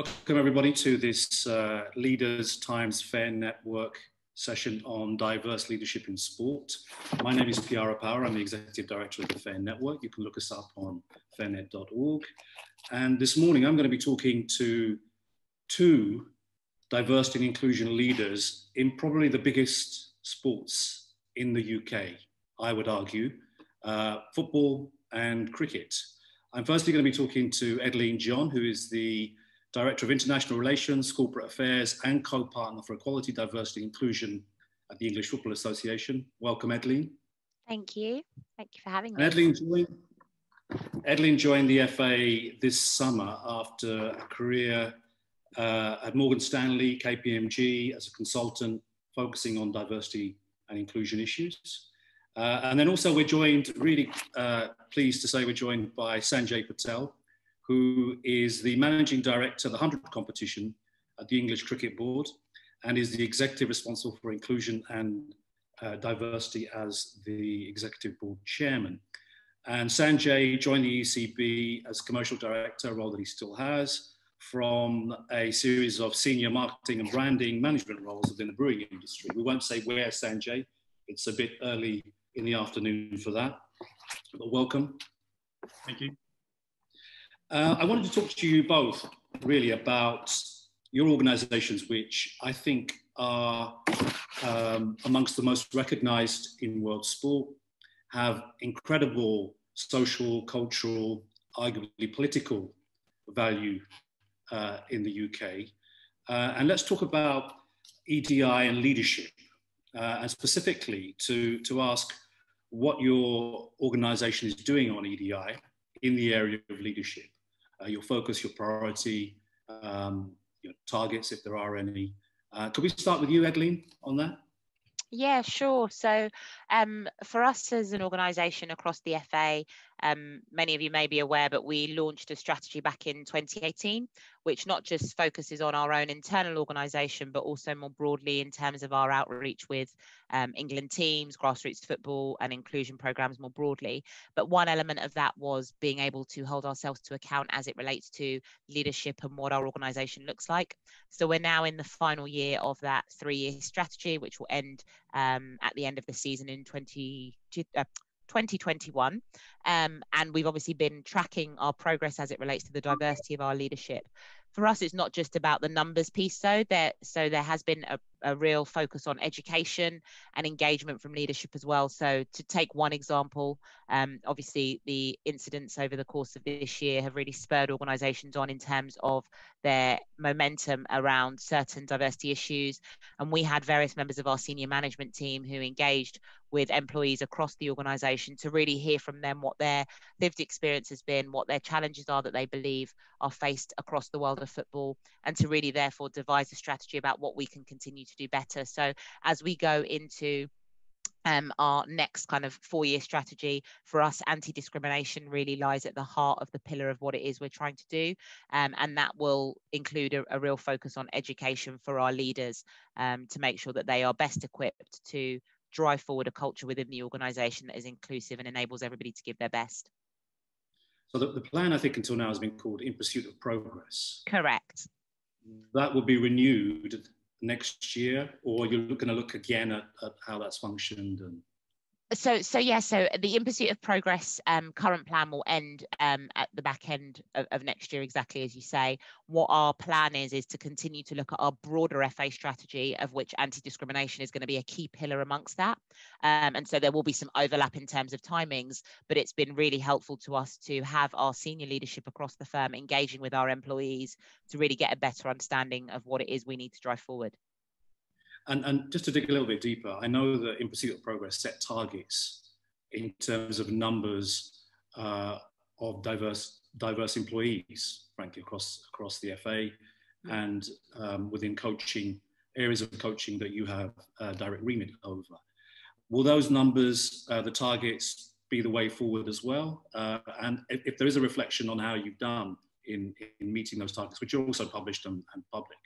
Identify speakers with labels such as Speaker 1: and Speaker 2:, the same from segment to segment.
Speaker 1: Welcome everybody to this uh, Leaders Times FARE Network session on diverse leadership in sport. My name is Piara Powar. I'm the Executive Director of the FARE Network. You can look us up on farenet.org. And this morning I'm going to be talking to two diversity and inclusion leaders in probably the biggest sports in the UK, I would argue, uh, football and cricket. I'm firstly going to be talking to Edleen John, who is the Director of International Relations, Corporate Affairs, and co-partner for Equality, Diversity, Inclusion at the English Football Association. Welcome, Edleen.
Speaker 2: Thank you. Thank you for having me.
Speaker 1: Edleen joined, Edleen joined the FA this summer after a career uh, at Morgan Stanley, KPMG, as a consultant focusing on diversity and inclusion issues. Uh, and then also we're joined, really uh, pleased to say we're joined by Sanjay Patel, who is the managing director of the 100 competition at the English Cricket Board and is the executive responsible for inclusion and uh, diversity as the executive board chairman. And Sanjay joined the ECB as commercial director, a role that he still has, from a series of senior marketing and branding management roles within the brewing industry. We won't say where, Sanjay. It's a bit early in the afternoon for that, but welcome.
Speaker 3: Thank you.
Speaker 1: Uh, I wanted to talk to you both really about your organizations, which I think are um, amongst the most recognized in world sport, have incredible social, cultural, arguably political value uh, in the UK. Uh, and let's talk about EDI and leadership, uh, and specifically to, to ask what your organization is doing on EDI in the area of leadership uh, your focus, your priority, um, your targets, if there are any. Uh, could we start with you, Edleen, on that?
Speaker 2: Yeah, sure. So, um, for us as an organisation across the FA, um, many of you may be aware, but we launched a strategy back in 2018, which not just focuses on our own internal organisation, but also more broadly in terms of our outreach with um, England teams, grassroots football, and inclusion programs more broadly. But one element of that was being able to hold ourselves to account as it relates to leadership and what our organisation looks like. So we're now in the final year of that three-year strategy, which will end um, at the end of the season in 20. Uh, 2021. Um, and we've obviously been tracking our progress as it relates to the diversity of our leadership. For us, it's not just about the numbers piece, though. There, so there has been a, a real focus on education and engagement from leadership as well. So to take one example, um, obviously the incidents over the course of this year have really spurred organisations on in terms of their momentum around certain diversity issues. And we had various members of our senior management team who engaged with employees across the organization to really hear from them what their lived experience has been, what their challenges are that they believe are faced across the world of football, and to really therefore devise a strategy about what we can continue to do better. So as we go into um, our next kind of four year strategy for us anti discrimination really lies at the heart of the pillar of what it is we're trying to do um, and that will include a, a, real focus on education for our leaders um, to make sure that they are best equipped to drive forward a culture within the organization that is inclusive and enables everybody to give their best.
Speaker 1: So the, the plan, I think, until now has been called In Pursuit of Progress.
Speaker 2: Correct.
Speaker 1: That will be renewed next year, or you're going to look again at, at how that's functioned and
Speaker 2: so so yeah so the in pursuit of progress um, current plan will end um, at the back end of, of, next year exactly as you say. What our plan is is to continue to look at our broader fa strategy of which anti-discrimination is going to be a key pillar amongst that. Um, and so there will be some overlap in terms of timings but it's been really helpful to us to have our senior leadership across the firm engaging with our employees to really get a better understanding of what it is we need to drive forward
Speaker 1: and, and just to dig a little bit deeper, I know that in Pursuit of Progress set targets in terms of numbers uh, of diverse diverse employees, frankly, across across the FA mm. and um, within coaching areas of coaching that you have uh, direct remit over. Will those numbers, uh, the targets, be the way forward as well? Uh, and if, if, there is a reflection on how you've done in, in meeting those targets, which are also published and, and public.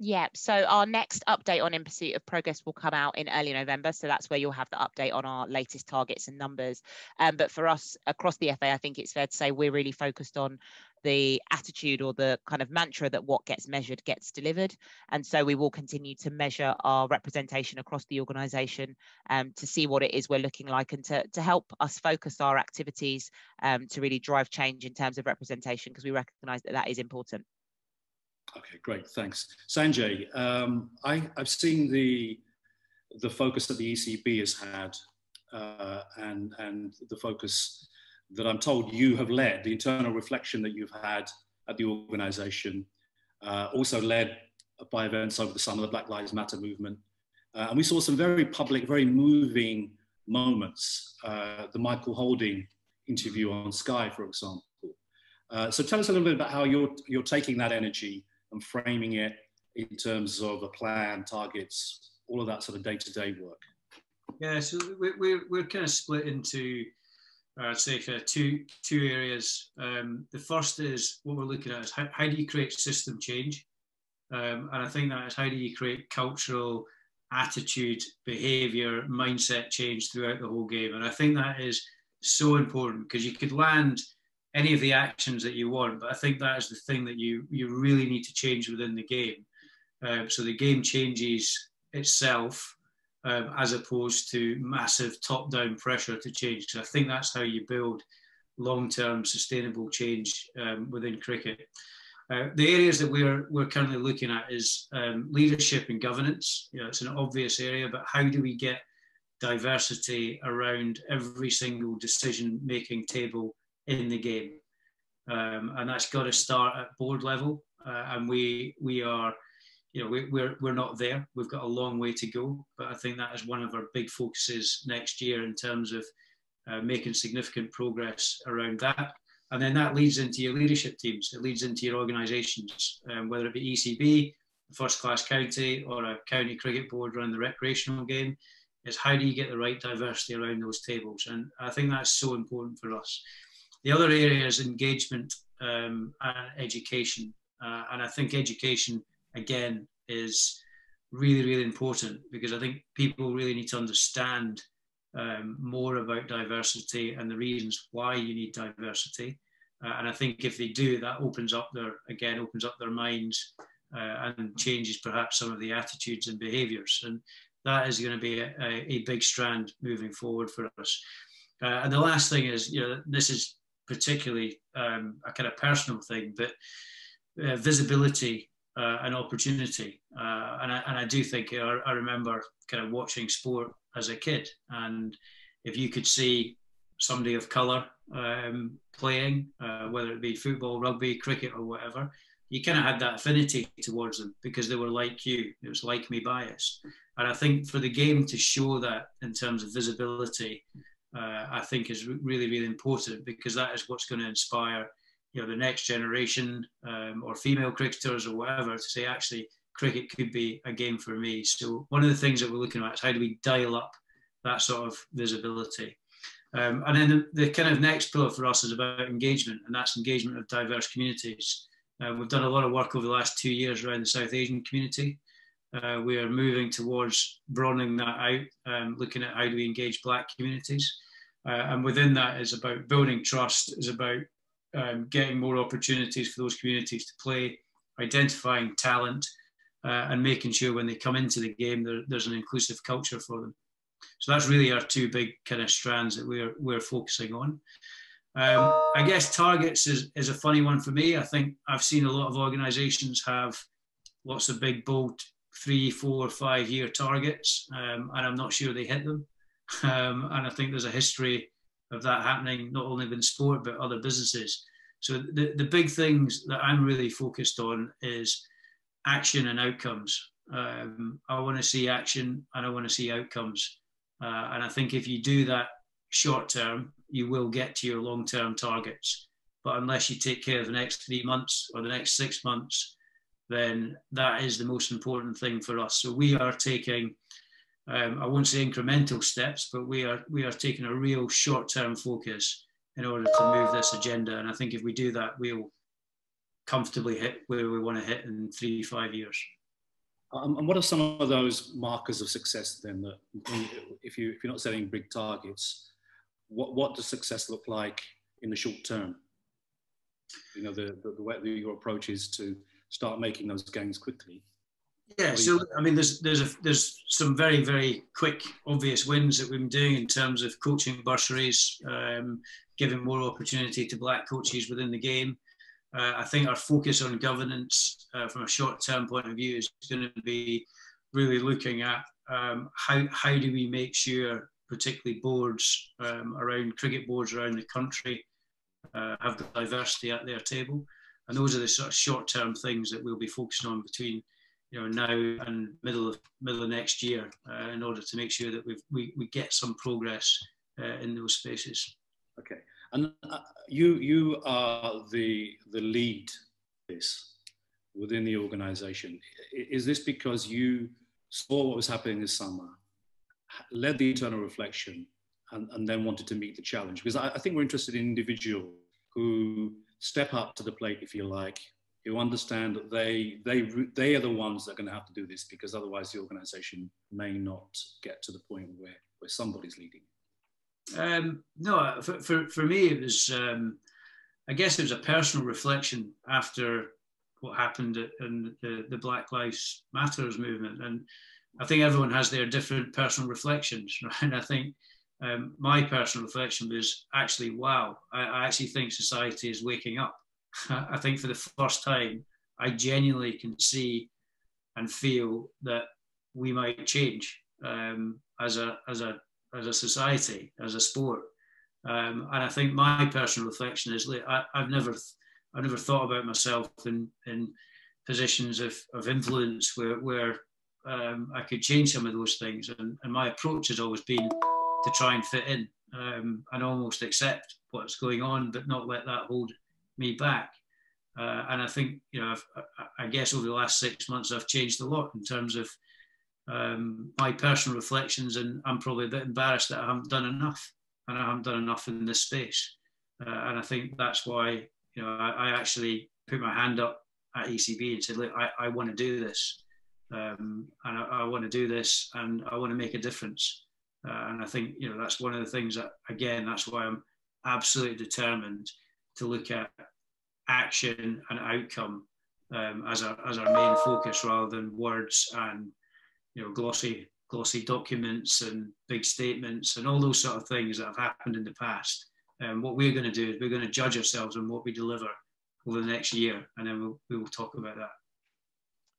Speaker 2: Yeah, so our next update on In Pursuit of Progress will come out in early November. So that's where you'll have the update on our latest targets and numbers. Um, but for us across the FA, I think it's fair to say we're really focused on the attitude or the kind of mantra that what gets measured gets delivered. And so we will continue to measure our representation across the organisation um, to see what it is we're looking like and to, to help us focus our activities um, to really drive change in terms of representation because we recognise that that is important.
Speaker 1: Okay, great, thanks. Sanjay, um, I, have seen the, the focus that the ECB has had uh, and, and the focus that I'm told you have led, the internal reflection that you've had at the organization, uh, also led by events over the summer, the Black Lives Matter movement. Uh, and we saw some very public, very moving moments. Uh, the Michael Holding interview on Sky, for example. Uh, so tell us a little bit about how you're, you're taking that energy and framing it in terms of a plan, targets, all of that sort of day-to-day work.
Speaker 3: Yeah, so we're, we're kind of split into, uh, I'd say, two, two areas. Um, the first is what we're looking at is how, how do you create system change? Um, and I think that is how do you create cultural attitude, behavior, mindset change throughout the whole game. And I think that is so important because you could land – any of the actions that you want. But I think that is the thing that you you really need to change within the game. Um, so the game changes itself um, as opposed to massive top-down pressure to change. Because I think that's how you build long-term sustainable change um, within cricket. Uh, the areas that we're we're currently looking at is um, leadership and governance. You know, it's an obvious area, but how do we get diversity around every single decision-making table in the game. Um, and that's got to start at board level. Uh, and we we are, you know, we, we're we're not there. We've got a long way to go. But I think that is one of our big focuses next year in terms of uh, making significant progress around that. And then that leads into your leadership teams. It leads into your organisations, um, whether it be ECB, first class county, or a county cricket board around the recreational game. Is how do you get the right diversity around those tables? And I think that's so important for us. The other area is engagement um, and education. Uh, and I think education, again, is really, really important because I think people really need to understand um, more about diversity and the reasons why you need diversity. Uh, and I think if they do, that opens up their, again, opens up their minds uh, and changes perhaps some of the attitudes and behaviors. And that is going to be a, a, big strand moving forward for us. Uh, and the last thing is, you know, this is particularly um, a kind of personal thing, but uh, visibility uh, and opportunity. Uh, and, I, and I do think I, I, remember kind of watching sport as a kid, and if you could see somebody of colour um, playing, uh, whether it be football, rugby, cricket, or whatever, you kind of had that affinity towards them because they were like you. It was like me bias. And I think for the game to show that in terms of visibility uh, I think is really, really important because that is what's going to inspire, you know, the next generation um, or female cricketers or whatever to say, actually, cricket could be a game for me. So one of the things that we're looking at is how do we dial up that sort of visibility. Um, and then the, the, kind of next pillar for us is about engagement, and that's engagement of diverse communities. Uh, we've done a lot of work over the last two years around the South Asian community. Uh, we are moving towards broadening that out, um, looking at how do we engage Black communities. Uh, and within that is about building trust, is about um, getting more opportunities for those communities to play, identifying talent, uh, and making sure when they come into the game there, there's an inclusive culture for them. So that's really our two big kind of strands that we're we're focusing on. Um, I guess targets is, is a funny one for me. I think I've seen a lot of organisations have lots of big, bold three, four, five year targets, um, and I'm not sure they hit them. Um, and I think there's a history of that happening not only in sport but other businesses. So the, the big things that I'm really focused on is action and outcomes. Um, I want to see action and I want to see outcomes. Uh, and I think if you do that short term, you will get to your long term targets. But unless you take care of the next three months or the next six months, then that is the most important thing for us. So we are taking, um, I won't say incremental steps, but we are we are taking a real short-term focus in order to move this agenda. And I think if we do that, we'll comfortably hit where we want to hit in three five years.
Speaker 1: Um, and what are some of those markers of success then that if, you, if you're not setting big targets, what, what does success look like in the short term? You know, the, the, the way your approach is to start making those gains quickly.
Speaker 3: Yeah, so I mean, there's there's a, there's some very very quick obvious wins that we've been doing in terms of coaching bursaries, um, giving more opportunity to black coaches within the game. Uh, I think our focus on governance uh, from a short term point of view is going to be really looking at um, how, how do we make sure, particularly boards um, around cricket boards around the country, uh, have the diversity at their table. And those are the sort of short term things that we'll be focusing on between you know now and middle of middle of next year uh, in order to make sure that we we get some progress uh, in those spaces.
Speaker 1: Okay. And uh, you, you are the, the lead this within the organization. Is this because you saw what was happening this summer, led the internal reflection, and, and then wanted to meet the challenge? Because I, I think we're interested in individuals who step up to the plate, if you like, who understand that they, they, they are the ones that are going to have to do this because otherwise the organization may not get to the point where, where somebody's leading.
Speaker 3: Um, no, for, for, for me, it was, um, I guess it was a personal reflection after what happened in the, the Black Lives Matters movement. And I think everyone has their different personal reflections, right? And I think um, my personal reflection was actually, wow, I, I, actually think society is waking up. I think for the first time, I genuinely can see and feel that we might change um, as a as a as a society, as a sport. Um, and I think my personal reflection is I, have never, I've never thought about myself in, in positions of, of influence where, where um, I could change some of those things. And, and, my approach has always been to try and fit in um, and almost accept what's going on, but not let that hold me back. Uh, and I think, you know, I guess over the last six months, I've changed a lot in terms of um, my personal reflections, and I'm probably a bit embarrassed that I haven't done enough, and I haven't done enough in this space. Uh, and I think that's why you know I, I, actually put my hand up at ECB and said, "Look, I, I want to do this, um, and I, I want to do this, and I want to make a difference." Uh, and I think you know that's one of the things that again that's why I'm absolutely determined to look at action and outcome um, as our as our main focus rather than words and you know, glossy, glossy documents and big statements and all those sort of things that have happened in the past. And um, what we're going to do is we're going to judge ourselves on what we deliver over the next year, and then we'll, we will talk about that.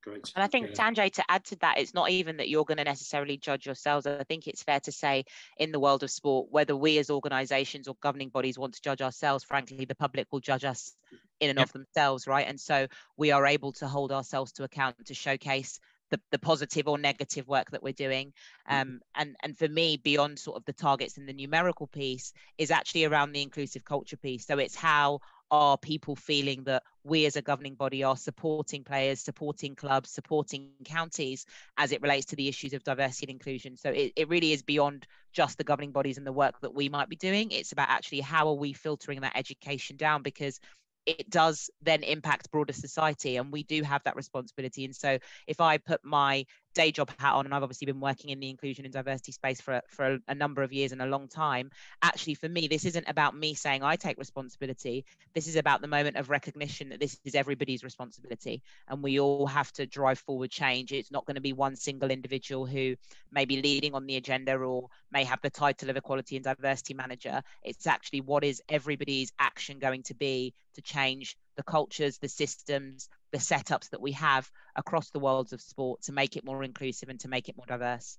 Speaker 1: Great.
Speaker 2: And I think, yeah. Sanjay, to add to that, it's not even that you're going to necessarily judge yourselves. I think it's fair to say in the world of sport, whether we as organizations or governing bodies want to judge ourselves, frankly, the public will judge us in and of themselves, right? And so we are able to hold ourselves to account to showcase the, the positive or negative work that we're doing mm-hmm. um, and and for me beyond sort of the targets and the numerical piece is actually around the inclusive culture piece so it's how are people feeling that we as a governing body are supporting players supporting clubs supporting counties as it relates to the issues of diversity and inclusion? So it, it really is beyond just the governing bodies and the work that we might be doing. It's about actually how are we filtering that education down because it does then impact broader society and we do have that responsibility. And so if i put my day job hat on and I've obviously been working in the inclusion and diversity space for, for a, a, number of years and a long time. Actually, for me, this isn't about me saying I take responsibility. This is about the moment of recognition that this is everybody's responsibility and we all have to drive forward change. It's not going to be one single individual who may be leading on the agenda or may have the title of equality and diversity manager. It's actually what is everybody's action going to be to change the cultures, the systems, the setups that we have across the worlds of sport to make it more inclusive and to make it more diverse.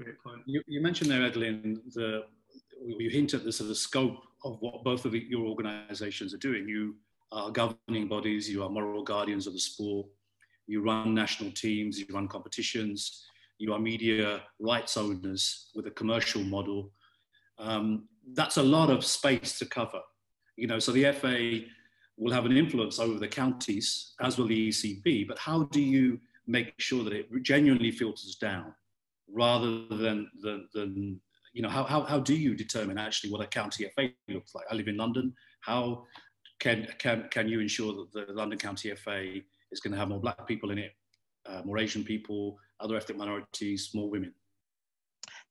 Speaker 1: Great point. You, you mentioned there, Edleen, the you hint at the sort of scope of what both of your organisations are doing. You are governing bodies, you are moral guardians of the sport, you run national teams, you run competitions, you are media rights owners with a commercial model. Um, that's a lot of space to cover. You know, so the FA will have an influence over the counties, as will the ECB. But how do you make sure that it genuinely filters down rather than, than, than you know, how, how, how do you determine actually what a county FA looks like? I live in London. How can, can, can you ensure that the London County FA is going to have more black people in it uh, more Asian people, other ethnic minorities, more women?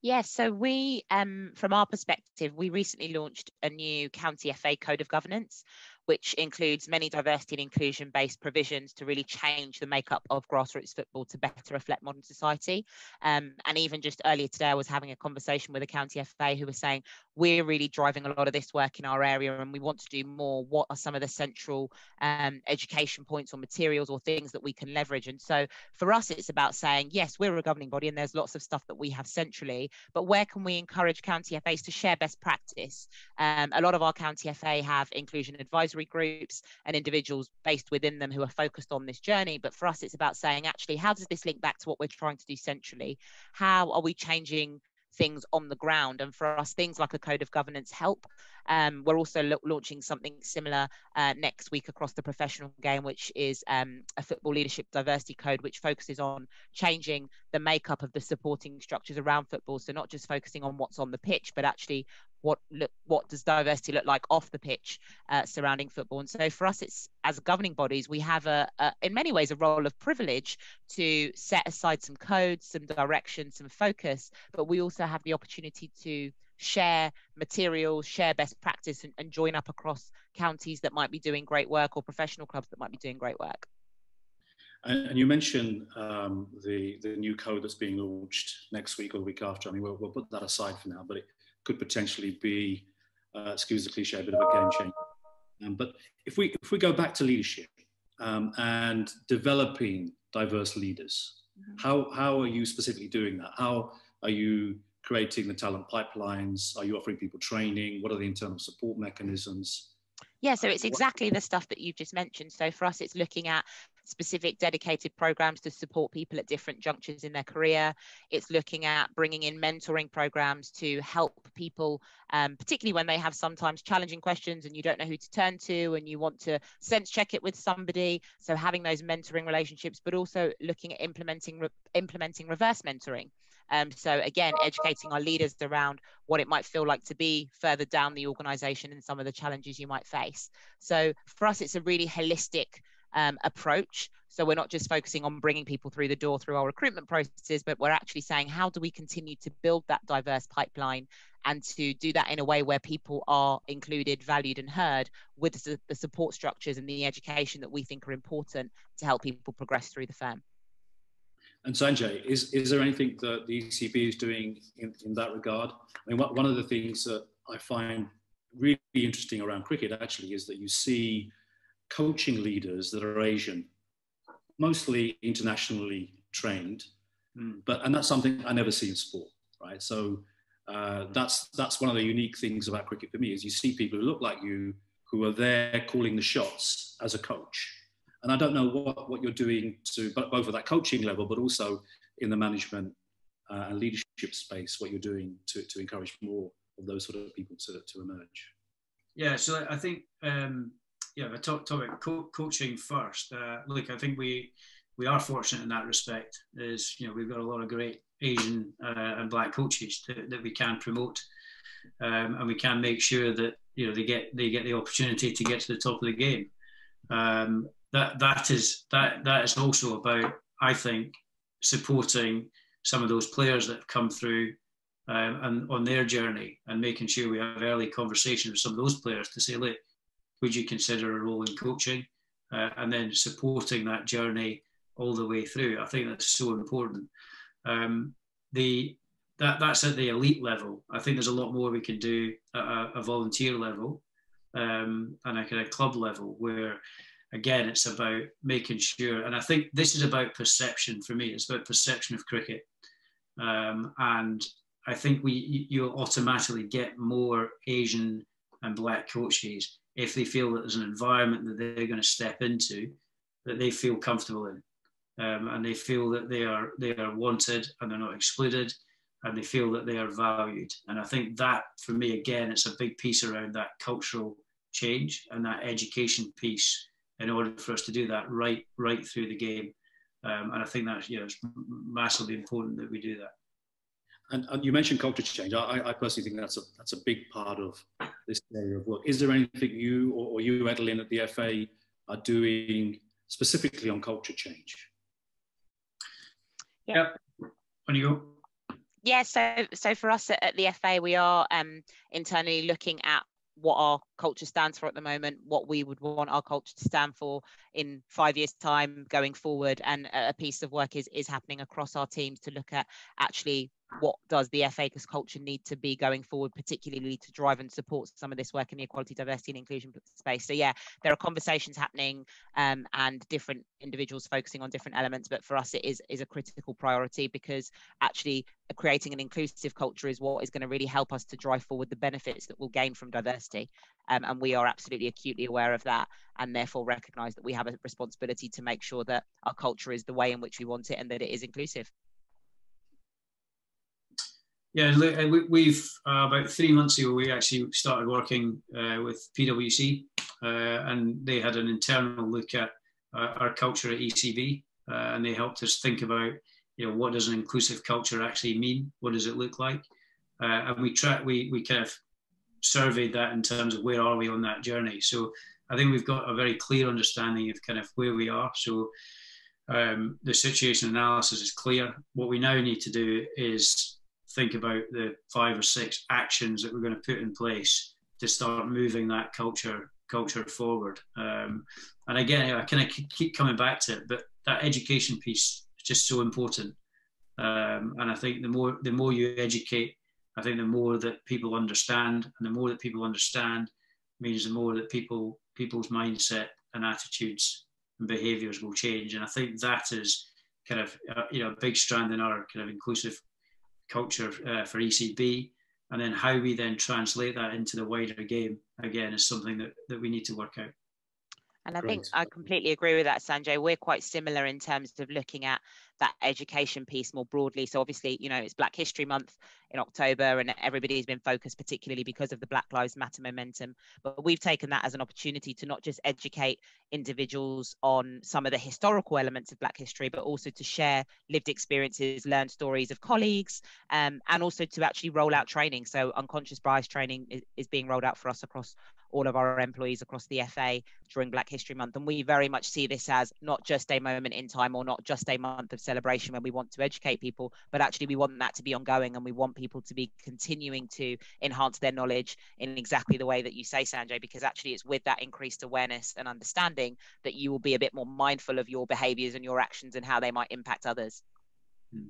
Speaker 2: Yes, so we, um, from our perspective, we recently launched a new County FA Code of Governance, which includes many diversity and inclusion based provisions to really change the makeup of grassroots football to better reflect modern society. Um, and even just earlier today, I was having a conversation with a county FA who was saying, We're really driving a lot of this work in our area and we want to do more. What are some of the central um, education points or materials or things that we can leverage? And so for us, it's about saying, Yes, we're a governing body and there's lots of stuff that we have centrally, but where can we encourage county FAs to share best practice? Um, a lot of our county FA have inclusion advisory advisory groups and individuals based within them who are focused on this journey. But for us, it's about saying, actually, how does this link back to what we're trying to do centrally? How are we changing things on the ground. And for us, things like a code of governance help. Um, we're also lo- launching something similar uh, next week across the professional game, which is um, a football leadership diversity code, which focuses on changing the makeup of the supporting structures around football. So not just focusing on what's on the pitch, but actually what look what does diversity look like off the pitch uh, surrounding football and so for us it's as governing bodies we have a, a, in many ways a role of privilege to set aside some codes some direction some focus but we also have the opportunity to share materials share best practice and, and join up across counties that might be doing great work or professional clubs that might be doing great work
Speaker 1: and, you mentioned um, the the new code that's being launched next week or the week after. I mean, we'll, we'll put that aside for now, but it, could potentially be, uh, excuse the cliche, a bit of a game changer. Um, but if we if we go back to leadership um, and developing diverse leaders, mm-hmm. how how are you specifically doing that? How are you creating the talent pipelines? Are you offering people training? What are the internal support mechanisms?
Speaker 2: Yeah, so it's exactly the stuff that you've just mentioned. So for us, it's looking at specific dedicated programs to support people at different junctures in their career. It's looking at bringing in mentoring programs to help people, um, particularly when they have sometimes challenging questions and you don't know who to turn to and you want to sense check it with somebody. So having those mentoring relationships, but also looking at implementing re- implementing reverse mentoring. Um, so again, educating our leaders around what it might feel like to be further down the organization and some of the challenges you might face. So for us, it's a really holistic um, approach. So we're not just focusing on bringing people through the door through our recruitment processes, but we're actually saying how do we continue to build that diverse pipeline and to do that in a way where people are included, valued, and heard with the, the support structures and the education that we think are important to help people progress through the firm.
Speaker 1: And Sanjay, is, is there anything that the ECB is doing in, in that regard? I mean, one of the things that I find really interesting around cricket actually is that you see coaching leaders that are Asian, mostly internationally trained, mm. but and that's something I never see in sport, right? So uh, that's that's one of the unique things about cricket for me is you see people who look like you who are there calling the shots as a coach, and I don't know what what you're doing to both at that coaching level, but also in the management uh, and leadership space, what you're doing to to encourage more of those sort of people to to emerge.
Speaker 3: Yeah, so I think um, yeah, the top topic co- coaching first. Uh, look, I think we we are fortunate in that respect. Is you know we've got a lot of great Asian uh, and black coaches that, that we can promote, um, and we can make sure that you know they get they get the opportunity to get to the top of the game. Um, that that is that that is also about I think supporting some of those players that have come through um, and on their journey and making sure we have early conversations with some of those players to say, look, would you consider a role in coaching? Uh, and then supporting that journey all the way through. I think that's so important. Um, the that that's at the elite level. I think there's a lot more we can do at a, a volunteer level um, and at a club level where again it's about making sure and i think this is about perception for me. It's about perception of cricket. Um, and i think we you'll automatically get more asian and black coaches if they feel that there's an environment that they're going to step into that they feel comfortable in. Um, and they feel that they are they are wanted and they're not excluded and they feel that they are valued. And i think that for me again it's a big piece around that cultural change and that education piece in order for us to do that right right through the game um, and i think that's you know it's massively important that we do that
Speaker 1: and, and, you mentioned culture change. I, I, personally think that's a that's a big part of this area of work. Is there anything you or, or you, Edleen, at the FA are doing specifically on culture change?
Speaker 3: Yeah. Yep. On you go.
Speaker 2: Yeah, so so for us at, at the FA, we are um, internally looking at what our culture stands for at the moment, what we would want our culture to stand for in five years' time going forward. And a piece of work is, is happening across our teams to look at actually what does the FA culture need to be going forward, particularly to drive and support some of this work in the equality, diversity, and inclusion space. So yeah, there are conversations happening um, and different individuals focusing on different elements. But for us, it is is a critical priority because actually creating an inclusive culture is what is going to really help us to drive forward the benefits that we'll gain from diversity. Um, and we are absolutely acutely aware of that, and therefore recognise that we have a responsibility to make sure that our culture is the way in which we want it and that it is inclusive.
Speaker 3: Yeah, uh, we've uh, about three months ago we actually started working uh, with PwC, uh, and they had an internal look at uh, our culture at ECB, uh, and they helped us think about, you know, what does an inclusive culture actually mean? What does it look like? and we try, we we kind of surveyed that in terms of where are we on that journey. So I think we've got a very clear understanding of kind of where we are. So um, the situation analysis is clear. What we now need to do is think about the five or six actions that we're going to put in place to start moving that culture culture forward. Um, and again, I kind of keep coming back to it, but that education piece is just so important. Um, and I think the more the more you educate, I think the more that people understand, and the more that people understand means the more that people people's mindset and attitudes and behaviours will change. And I think that is kind of uh, you know a big strand in our kind of inclusive culture uh, for ECB, and then how we then translate that into the wider game again is something that, that we need to work out.
Speaker 2: And I Great. think I completely agree with that, Sanjay. We're quite similar in terms of looking at that education piece more broadly. So obviously, you know, it's Black History Month in October, and everybody's been focused particularly because of the Black Lives Matter momentum. But we've taken that as an opportunity to not just educate individuals on some of the historical elements of Black history, but also to share lived experiences, learn stories of colleagues, um, and also to actually roll out training. So unconscious bias training is, is being rolled out for us across all of our employees across the FA during Black History Month. And we very much see this as not just a moment in time or not just a month of celebration when we want to educate people, but actually we want that to be ongoing and we want people to be continuing to enhance their knowledge in exactly the way that you say, Sanjay, because actually it's with that increased awareness and understanding that you will be a bit more mindful of your behaviors and your actions and how they might impact others.
Speaker 1: Hmm.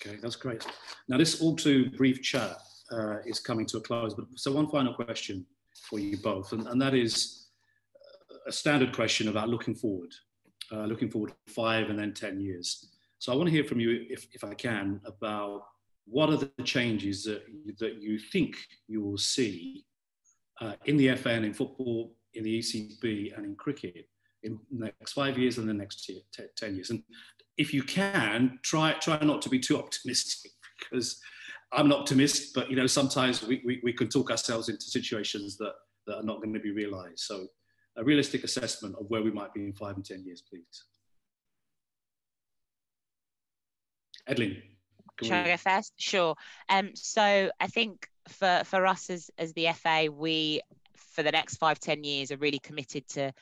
Speaker 1: Okay, that's great. Now, this all too brief chat uh, is coming to a close, but so one final question for you both, and, and that is a standard question about looking forward, uh, looking forward five and then 10 years. So I want to hear from you, if, if I can, about what are the changes that, that you think you will see uh, in the and in football, in the ECB and in cricket in the next five years and the next year, 10 years. And if you can, try, try not to be too optimistic because I'm an optimist, but you know sometimes we, we, we can talk ourselves into situations that, that are not going to be realised. So a realistic assessment of where we might be in five and ten years, please. Edleen.
Speaker 2: Shall I go first? Sure. Um, so I think for for us as as the FA, we for the next five ten years are really committed to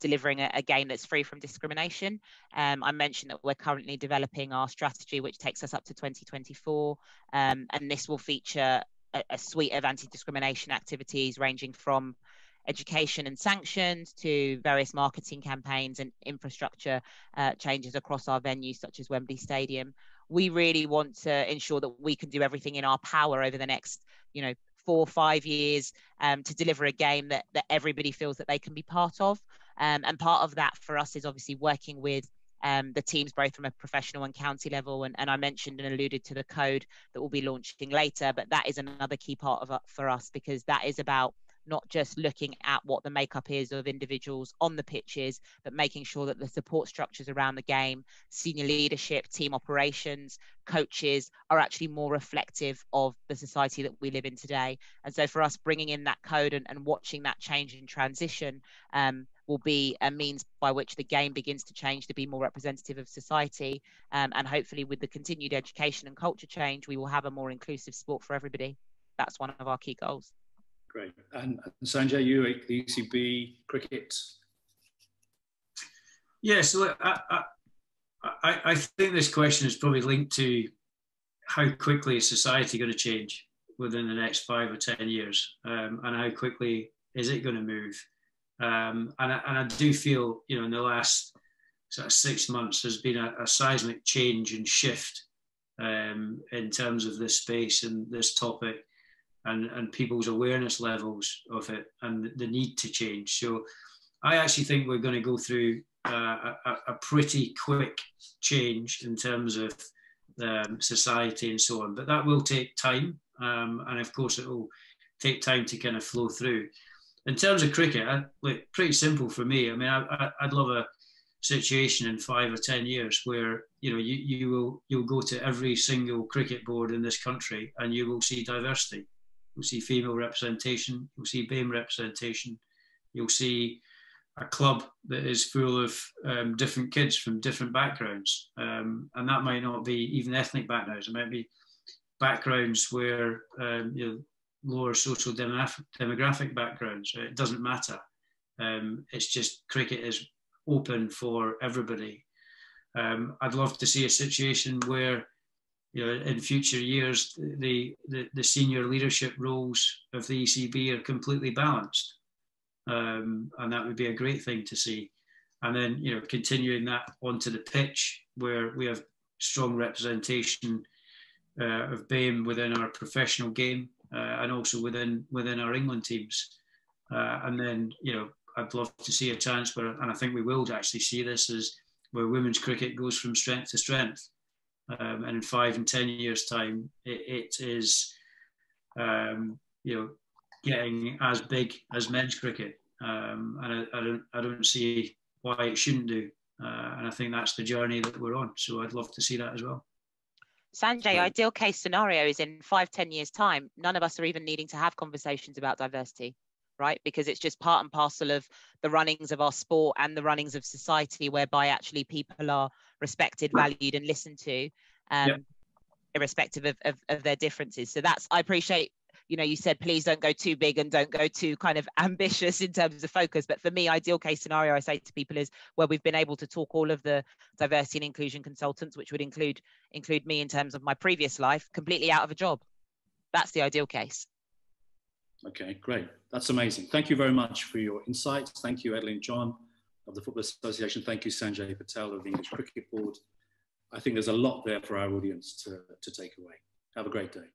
Speaker 2: delivering a, a game that's free from discrimination. Um, I mentioned that we're currently developing our strategy, which takes us up to 2024, um, and this will feature a, a suite of anti-discrimination activities ranging from education and sanctions to various marketing campaigns and infrastructure uh, changes across our venues such as Wembley Stadium. We really want to ensure that we can do everything in our power over the next, you know, four or five years um, to deliver a game that that everybody feels that they can be part of. Um, and part of that for us is obviously working with um, the teams both from a professional and county level. And, and I mentioned and alluded to the code that we'll be launching later, but that is another key part of it for us because that is about not just looking at what the makeup is of individuals on the pitches, but making sure that the support structures around the game, senior leadership, team operations, coaches are actually more reflective of the society that we live in today. And so for us, bringing in that code and, and watching that change and transition um, will be a means by which the game begins to change to be more representative of society. Um, and hopefully, with the continued education and culture change, we will have a more inclusive sport for everybody. That's one of our key goals.
Speaker 1: Great. And Sanjay, you at the ECB cricket?
Speaker 3: Yeah, so I, I, I, I think this question is probably linked to how quickly is society going to change within the next five or ten years, um, and how quickly is it going to move? Um, and, I, and I do feel, you know, in the last sort of six months, there's been a, a seismic change and shift um, in terms of this space and this topic and, and people's awareness levels of it and the need to change. So I actually think we're going to go through uh, a, a, pretty quick change in terms of um, society and so on, but that will take time. Um, and of course, it will take time to kind of flow through. In terms of cricket, I, like, pretty simple for me. I mean, I, would love a situation in five or ten years where you know you, you will you'll go to every single cricket board in this country and you will see diversity You'll see female representation. You'll see BAME representation. You'll see a club that is full of um, different kids from different backgrounds. Um, and that might not be even ethnic backgrounds. It might be backgrounds where, um, you know, lower social demographic, demographic backgrounds. It doesn't matter. Um, it's just cricket is open for everybody. Um, I'd love to see a situation where you know, in future years, the, the, the senior leadership roles of the ECB are completely balanced. Um, and that would be a great thing to see. And then, you know, continuing that onto the pitch where we have strong representation uh, of BAME within our professional game uh, and also within within our England teams. Uh, and then, you know, I'd love to see a chance where, and I think we will actually see this, is where women's cricket goes from strength to strength um, and in five and ten years' time, it, it is, um, you know, getting as big as men's cricket, um, and I, I, don't, I don't see why it shouldn't do, uh, and I think that's the journey that we're on. So I'd love to see that as well.
Speaker 2: Sanjay, ideal case scenario is in five, ten years' time, none of us are even needing to have conversations about diversity right? Because it's just part and parcel of the runnings of our sport and the runnings of society, whereby actually people are respected, valued, and listened to, um, yep. irrespective of, of, of their differences. So that's I appreciate. You know, you said please don't go too big and don't go too kind of ambitious in terms of focus. But for me, ideal case scenario, I say to people is where we've been able to talk all of the diversity and inclusion consultants, which would include include me in terms of my previous life, completely out of a job. That's the ideal case.
Speaker 1: Okay, great. That's amazing. Thank you very much for your insights. Thank you, Edleen John of the Football Association. Thank you, Sanjay Patel of the English Cricket Board. I think there's a lot there for our audience to, to take away. Have a great day.